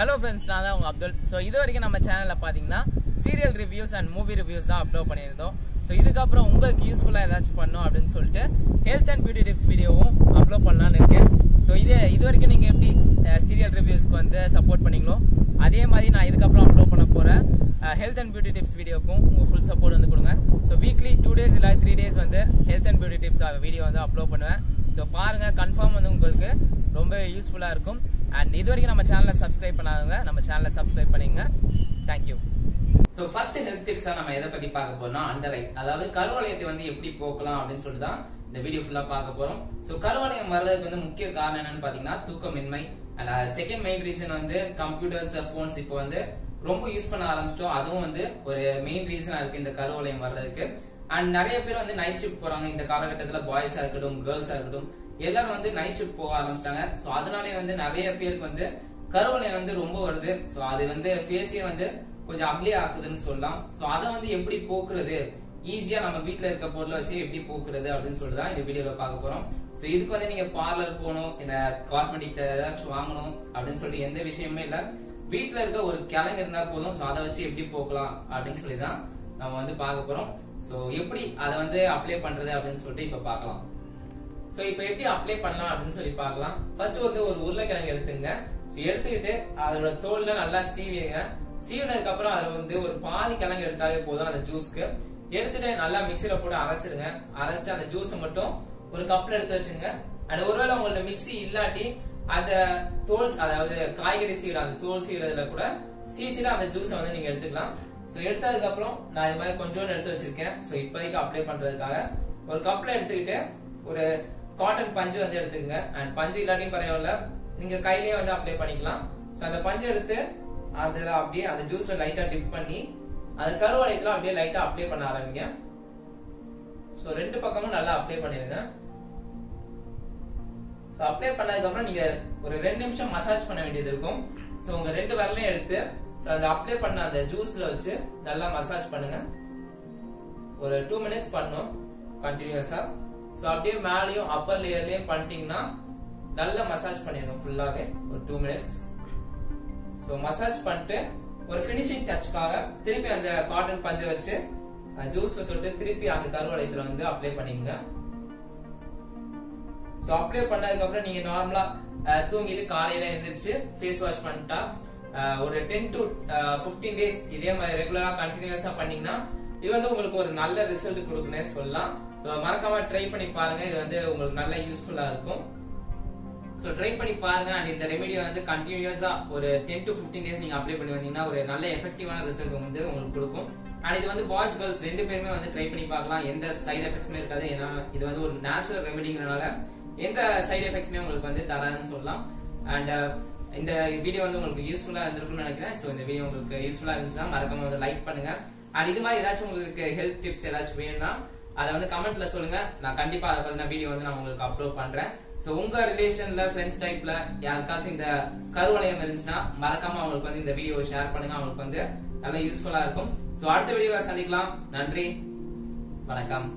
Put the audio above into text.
Hello friends நான் தான் உங்கள் அப்துல். ஸோ இது வரைக்கும் நம்ம சேனலில் பார்த்தீங்கன்னா serial reviews and movie reviews தான் அப்லோட் பண்ணியிருந்தோம். ஸோ இதுக்கப்புறம் உங்களுக்கு யூஸ்ஃபுல்லாக ஏதாச்சும் பண்ணும் அப்படின்னு சொல்லிட்டு ஹெல்த் அண்ட் பியூட்டி டிப்ஸ் வீடியோவும் அப்லோட் பண்ணலான்னு இருக்கேன். ஸோ இது இது வரைக்கும் நீங்கள் எப்படி சீரியல் ரிவ்யூஸ்க்கு வந்து சப்போர்ட் பண்ணீங்களோ அதே மாதிரி நான் இதுக்கப்புறம் அப்லோட் பண்ண போகிறேன் ஹெல்த் அண்ட் பியூட்டி டிப்ஸ் வீடியோக்கும் உங்கள் ஃபுல் சப்போர்ட் வந்து கொடுங்க. ஸோ வீக்லி டூ டேஸ் இல்லை த்ரீ டேஸ் வந்து health and beauty tips video வந்து அப்லோட் பண்ணுவேன். ஸோ பாருங்கள் கன்ஃபார்ம் வந்து உங்களுக்கு ரொம்ப யூஸ்ஃபுல்லாக இருக்கும். அண்ட் இது வரைக்கும் நம்ம சேனலை சப்ஸ்கிரைப் பண்ணாதவங்க நம்ம சேனலை சப்ஸ்கிரைப் பண்ணிங்க thank you so first health டிப்ஸா நம்ம எதை பத்தி பார்க்க போறோம்னா அண்டர் அதாவது கருவளையத்தை வந்து எப்படி போக்கலாம் அப்படின்னு சொல்லிட்டு தான் இந்த வீடியோ ஃபுல்லா பார்க்க போறோம். ஸோ கருவளையம் வர்றதுக்கு வந்து முக்கிய காரணம் என்னன்னு பாத்தீங்கன்னா தூக்கமின்மை. அண்ட் செகண்ட் மெயின் ரீசன் வந்து கம்ப்யூட்டர்ஸ் போன்ஸ் uh, இப்போ வந்து ரொம்ப யூஸ் பண்ண ஆரம்பிச்சிட்டோம். அதுவும் வந்து ஒரு மெயின் ரீசனா இருக்கு இந்த கருவளையம் வர்றதுக்கு. அண்ட் நிறைய பேர் வந்து நைட் ஷிஃப்ட் போறாங்க. இந்த காலகட்டத்தில் பாய்ஸா இருக்கட்டும் கேர்ள்ஸா இருக்கட்டும் எல்லாரும் வந்து நைட் ஷிஃப்ட் போக ஆரம்பிச்சிட்டாங்க. ஸோ அதனாலே வந்து நிறைய பேருக்கு வந்து கருவளையம் வந்து ரொம்ப வருது. ஸோ அது வந்து ஃபேஸே வந்து கொஞ்சம் அப்ளே ஆக்குதுன்னு சொல்லலாம். ஸோ அதை வந்து எப்படி போக்குறது? ஈஸியா நம்ம வீட்டில் இருக்க பொருளை வச்சு எப்படி போக்குறது அப்படின்னு சொல்லிட்டு தான் இந்த வீடியோல பார்க்க போறோம். ஸோ இதுக்கு வந்து நீங்க பார்லர் போகணும் இந்த காஸ்மெட்டிக் ஏதாச்சும் வாங்கணும் அப்படின்னு சொல்லிட்டு எந்த விஷயமே இல்லை. வீட்டில் இருக்க ஒரு கிழங்கு இருந்தா போதும். ஸோ அதை வச்சு எப்படி போக்கலாம் அப்படின்னு சொல்லி தான் நம்ம வந்து பார்க்க போறோம். ஸோ எப்படி அதை வந்து அப்ளை பண்றது அப்படின்னு சொல்லிட்டு இப்ப பார்க்கலாம். சோ இப்போ எப்படி அப்ளை பண்ணலாம் அப்படின்னு சொல்லி பார்க்கலாம். ஃபர்ஸ்ட் வந்து ஒரு உருளைக்கிழங்கு எடுத்துங்க. ஸோ எடுத்துக்கிட்டு அதோட தோல்ல நல்லா சீவிடுங்க. சீவினதுக்கு அப்புறம் அதுல வந்து ஒரு பாதி கிழங்கு எடுத்தாலே போதும் அந்த ஜூஸ்க்கு எடுத்துட்டு நல்லா மிக்சியில போட்டு அரைச்சிருங்க அரைச்சிட்டு அந்த ஜூஸ் மட்டும் ஒரு கப்ல எடுத்து வச்சுங்க அண்ட் ஒருவேளை உங்களோட மிக்சி இல்லாட்டி அந்த தோல் அதாவது காய்கறி சீவிர அந்த தோல் சீவிரதுல கூட சீச்சுட்டு அந்த ஜூஸை வந்து நீங்க எடுத்துக்கலாம். சோ எடுத்ததுக்கு அப்புறம் நான் இது மாதிரி கொஞ்சோண்டு எடுத்து வச்சிருக்கேன். சோ இப்போதைக்கு அப்ளை பண்றதுக்காக ஒரு கப்ல எடுத்துக்கிட்டு ஒரு காட்டன் பஞ்சு வந்து எடுத்துக்கங்க. அண்ட் பஞ்சு இல்லாட்டியும் பரவாயில்ல. நீங்க கையிலேயே வந்து அப்ளை பண்ணிக்கலாம். சோ அந்த பஞ்சு எடுத்து அதுல அப்படியே அந்த ஜூஸ்ல லைட்டா டிப் பண்ணி அது கருவளையத்துல அப்படியே லைட்டா அப்ளை பண்ண ஆரம்பிங்க. சோ ரெண்டு பக்கமும் நல்லா அப்ளை பண்ணிருங்க. சோ அப்ளை பண்ணதுக்கு அப்புறம் நீங்க ஒரு ரெண்டு நிமிஷம் மசாஜ் பண்ண வேண்டியது இருக்கும். சோ உங்க ரெண்டு விரலையும் எடுத்து அந்த அப்ளை பண்ண அந்த ஜூஸ்ல வச்சு நல்லா மசாஜ் பண்ணுங்க. ஒரு டூ மினிட்ஸ் பண்ணும் கண்டினியூஸா ஸோ அப்படியே மேலேயும் அப்பர் லேயர்லயும் பண்ணிட்டீங்கன்னா நல்லா மசாஜ் பண்ணிடணும் ஃபுல்லாவே ஒரு டூ மினிட்ஸ் ஸோ மசாஜ் பண்ணிட்டு ஒரு ஃபினிஷிங் டச்சுக்காக திருப்பி அந்த காட்டன் பஞ்சை வச்சு ஜூஸ் தொட்டு திருப்பி அந்த கருவளையத்துல வந்து அப்ளை பண்ணிங்க ஸோ அப்ளை பண்ணதுக்கு அப்புறம் நீங்க நார்மலா தூங்கிட்டு காலையில எழுந்திரிச்சு ஃபேஸ் வாஷ் பண்ணிட்டா ஒரு டென் டு பிப்டீன் டேஸ் இதே மாதிரி ரெகுலரா கண்டினியூஸா பண்ணீங்கன்னா இது வந்து உங்களுக்கு ஒரு நல்ல ரிசல்ட் கொடுக்குன்னே சொல்லலாம். ஸோ மறக்காம ட்ரை பண்ணி பாருங்க. இது வந்து உங்களுக்கு நல்ல யூஸ்ஃபுல்லா இருக்கும். ஸோ ட்ரை பண்ணி பாருங்க. அண்ட் இந்த ரெமெடியை வந்து கண்டினியூஸா ஒரு டென் டு பிப்டீன் டேஸ் நீங்க அப்ளை பண்ணி வந்தீங்கன்னா ஒரு நல்ல எஃபெக்டிவான ரிசல்ட் வந்து உங்களுக்கு கொடுக்கும். அண்ட் இது வந்து பாய்ஸ் கேர்ள்ஸ் ரெண்டு பேருமே வந்து ட்ரை பண்ணி பார்க்கலாம். எந்த சைட் எஃபெக்ட்ஸுமே இருக்காது. ஏன்னா இது வந்து ஒரு நேச்சுரல் ரெமெடிங்கிறனால எந்த சைடு எஃபெக்ட்ஸுமே உங்களுக்கு வந்து தராதுன்னு சொல்லலாம். அண்ட் uh, இந்த வீடியோ வந்து உங்களுக்கு யூஸ்ஃபுல்லா இருந்திருக்கும்னு நினைக்கிறேன். ஸோ இந்த வீடியோ உங்களுக்கு யூஸ்ஃபுல்லா இருந்துச்சுன்னா மறக்காம வந்து லைக் பண்ணுங்க. அண்ட் இது மாதிரி ஏதாச்சும் உங்களுக்கு ஹெல்த் டிப்ஸ் ஏதாச்சும் வேணும்னா அதை வந்து கமெண்ட்ல சொல்லுங்க. நான் கண்டிப்பா அதை பத்தின வீடியோ வந்து நான் உங்களுக்கு அப்லோட் பண்றேன். ஸோ உங்க ரிலேஷன்ல ஃப்ரெண்ட்ஸ் டைப்ல யாருக்காச்சும் இந்த கருவளையம் இருந்துச்சுன்னா மறக்காம அவங்களுக்கு வந்து இந்த வீடியோ ஷேர் பண்ணுங்க. அவங்களுக்கு வந்து நல்ல யூஸ்ஃபுல்லா இருக்கும். ஸோ அடுத்த வீடியோவை சந்திக்கலாம். நன்றி. வணக்கம்.